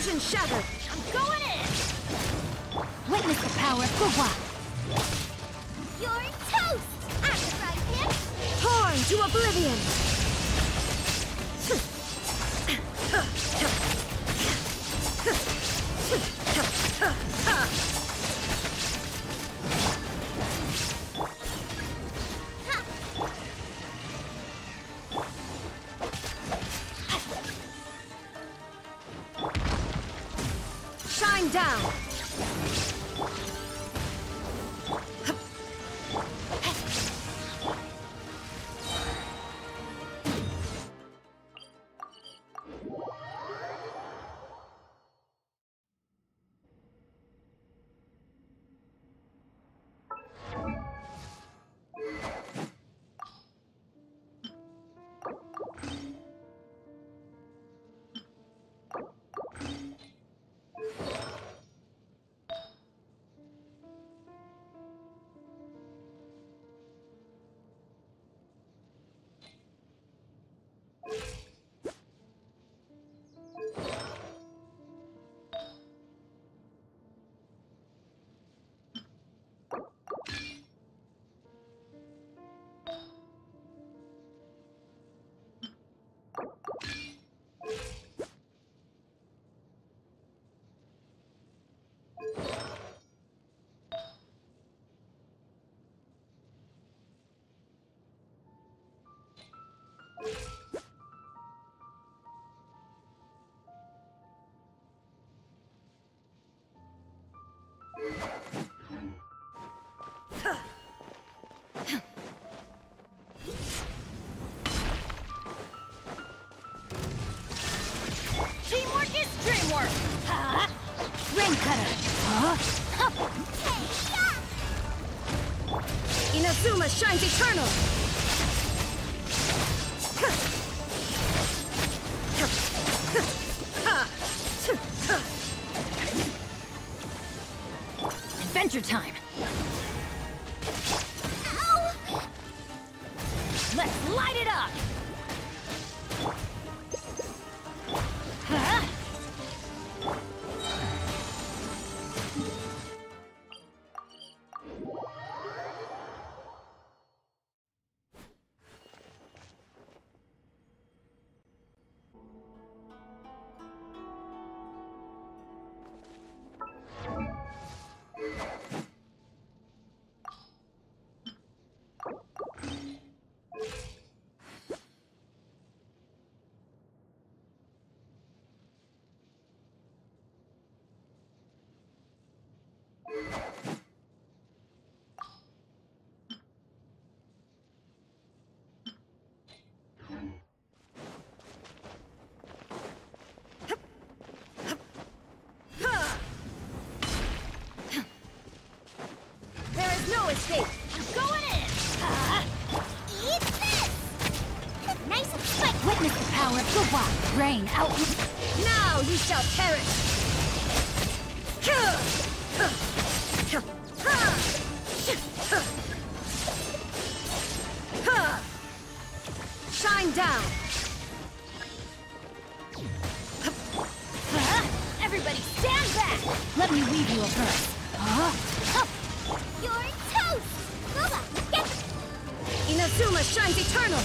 Illusion shattered! I'm going in! Witness the power of Guhua. You're toast! After him! Torn to oblivion! Shine down! Teamwork Inazuma shines eternal! Adventure time. Ow! Let's light it up. Rain out. Now you shall perish! Shine down! Everybody stand back. Let me weave you a verse. You're toast! Guoba, get Inazuma shines eternal!